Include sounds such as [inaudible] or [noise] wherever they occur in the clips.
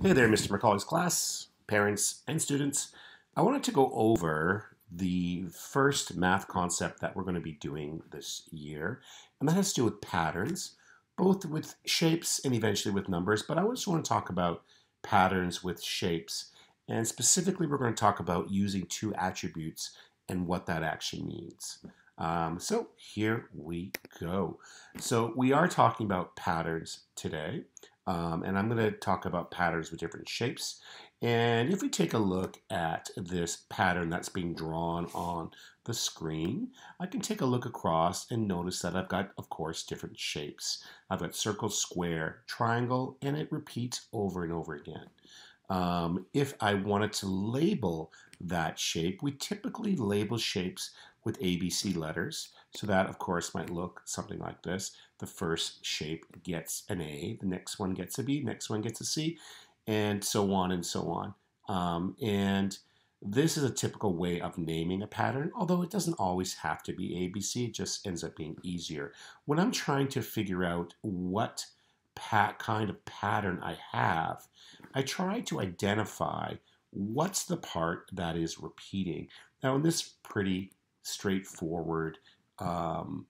Hey there, Mr. McAuley's class, parents, and students. I wanted to go over the first math concept that we're going to be doing this year, and that has to do with patterns, both with shapes and eventually with numbers, but I just want to talk about patterns with shapes, and specifically we're going to talk about using two attributes and what that actually means. Um, so here we go. So we are talking about patterns today. Um, and I'm going to talk about patterns with different shapes. And if we take a look at this pattern that's being drawn on the screen, I can take a look across and notice that I've got, of course, different shapes. I've got circle, square, triangle, and it repeats over and over again. Um, if I wanted to label that shape, we typically label shapes with ABC letters. So that, of course, might look something like this. The first shape gets an A, the next one gets a B, next one gets a C, and so on and so on. Um, and this is a typical way of naming a pattern, although it doesn't always have to be ABC, it just ends up being easier. When I'm trying to figure out what kind of pattern I have, I try to identify what's the part that is repeating. Now, in this pretty straightforward um,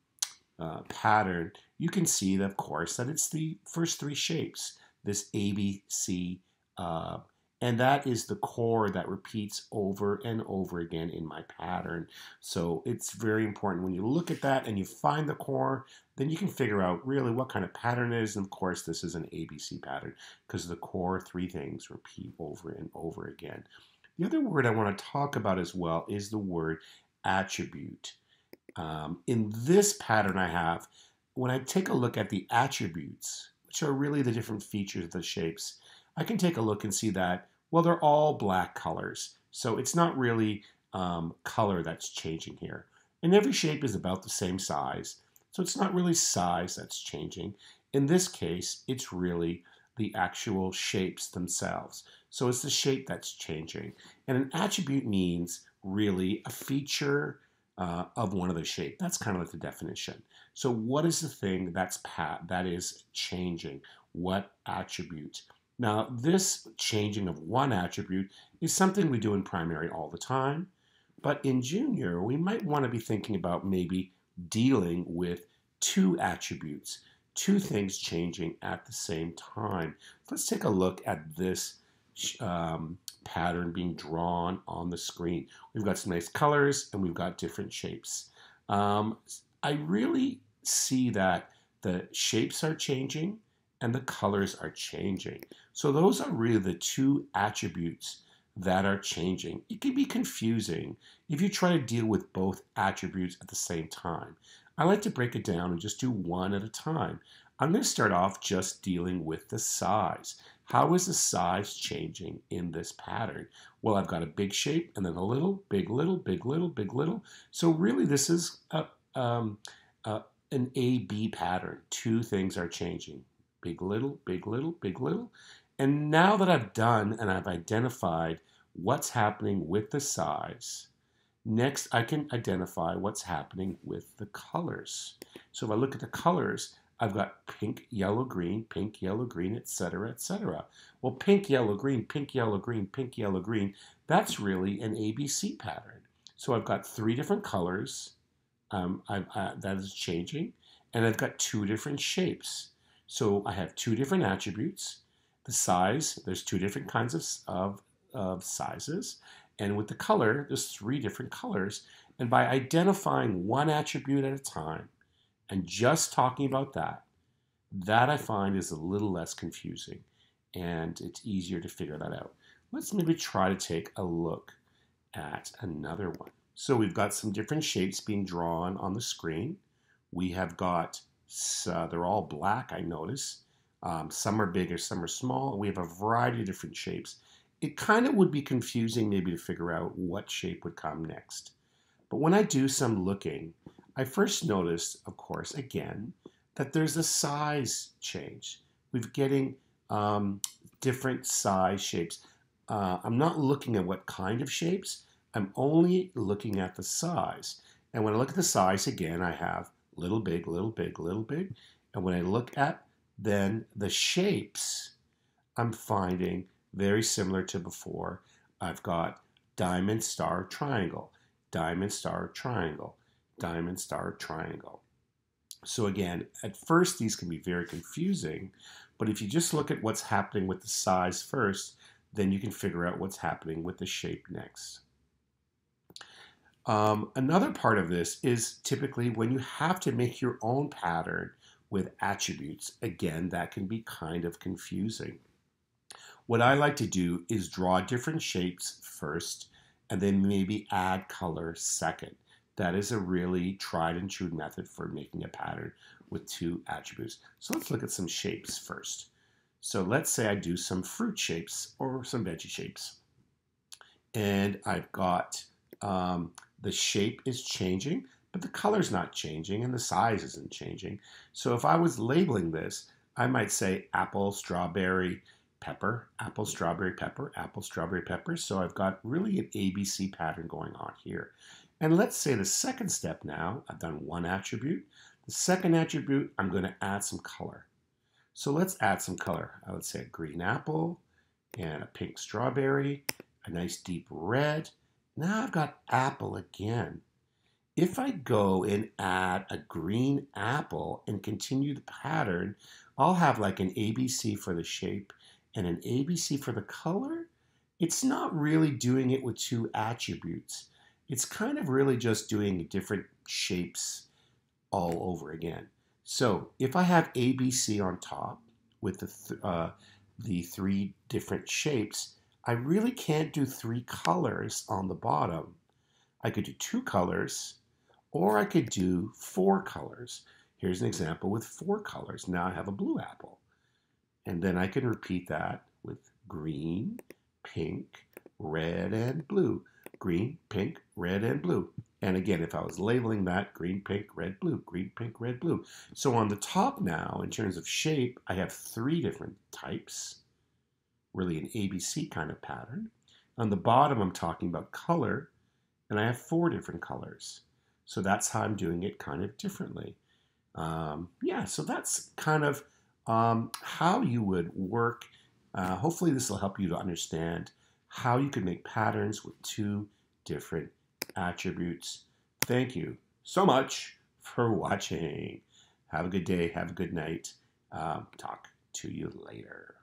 uh, pattern, you can see, that, of course, that it's the first three shapes, this A, B, C, uh, and that is the core that repeats over and over again in my pattern. So it's very important when you look at that and you find the core, then you can figure out really what kind of pattern it is. And of course, this is an ABC pattern because the core three things repeat over and over again. The other word I want to talk about as well is the word attribute. Um, in this pattern I have, when I take a look at the attributes, which are really the different features of the shapes, I can take a look and see that, well, they're all black colors. So it's not really um, color that's changing here. And every shape is about the same size. So it's not really size that's changing. In this case, it's really the actual shapes themselves. So it's the shape that's changing. And an attribute means really a feature uh, of one of the shape. That's kind of like the definition. So what is the thing that's pat that is changing? What attribute? Now this changing of one attribute is something we do in primary all the time, but in junior we might want to be thinking about maybe dealing with two attributes, two things changing at the same time. Let's take a look at this um, pattern being drawn on the screen. We've got some nice colors and we've got different shapes. Um, I really see that the shapes are changing and the colors are changing. So those are really the two attributes that are changing. It can be confusing if you try to deal with both attributes at the same time. I like to break it down and just do one at a time. I'm going to start off just dealing with the size. How is the size changing in this pattern? Well, I've got a big shape and then a little, big, little, big, little, big, little. So really this is a, um, a, an A-B pattern. Two things are changing. Big, little, big, little, big, little. And now that I've done and I've identified what's happening with the size, next I can identify what's happening with the colors. So if I look at the colors, I've got pink, yellow, green, pink, yellow, green, etc., etc. Well, pink, yellow, green, pink, yellow, green, pink, yellow, green, that's really an ABC pattern. So I've got three different colors um, uh, that is changing, and I've got two different shapes. So I have two different attributes. The size, there's two different kinds of, of, of sizes. And with the color, there's three different colors. And by identifying one attribute at a time, and just talking about that, that I find is a little less confusing and it's easier to figure that out. Let's maybe try to take a look at another one. So we've got some different shapes being drawn on the screen. We have got, uh, they're all black, I notice. Um, some are bigger, some are small. We have a variety of different shapes. It kind of would be confusing maybe to figure out what shape would come next. But when I do some looking, I first noticed, of course, again, that there's a size change. We're getting um, different size shapes. Uh, I'm not looking at what kind of shapes, I'm only looking at the size. And when I look at the size, again, I have little big, little big, little big. And when I look at then the shapes, I'm finding very similar to before. I've got diamond, star, triangle, diamond, star, triangle, diamond, star, triangle. So again, at first these can be very confusing, but if you just look at what's happening with the size first, then you can figure out what's happening with the shape next. Um, another part of this is typically when you have to make your own pattern with attributes. Again, that can be kind of confusing. What I like to do is draw different shapes first and then maybe add color second. That is a really tried and true method for making a pattern with two attributes. So let's look at some shapes first. So let's say I do some fruit shapes or some veggie shapes. And I've got um, the shape is changing, but the color's not changing and the size isn't changing. So if I was labeling this, I might say apple, strawberry, pepper, apple, strawberry, pepper, apple, strawberry, pepper. So I've got really an ABC pattern going on here. And let's say the second step now, I've done one attribute. The second attribute, I'm going to add some color. So let's add some color. I would say a green apple and a pink strawberry, a nice deep red. Now I've got apple again. If I go and add a green apple and continue the pattern, I'll have like an ABC for the shape and an ABC for the color. It's not really doing it with two attributes. It's kind of really just doing different shapes all over again. So if I have ABC on top with the, th uh, the three different shapes, I really can't do three colors on the bottom. I could do two colors, or I could do four colors. Here's an example with four colors. Now I have a blue apple. And then I can repeat that with green, pink, red, and blue green, pink, red, and blue. And again, if I was labeling that green, pink, red, blue, green, pink, red, blue. So on the top now, in terms of shape, I have three different types, really an ABC kind of pattern. On the bottom, I'm talking about color, and I have four different colors. So that's how I'm doing it kind of differently. Um, yeah, so that's kind of um, how you would work. Uh, hopefully this will help you to understand how you can make patterns with two different attributes. Thank you so much for [laughs] watching. Have a good day. Have a good night. Um, talk to you later.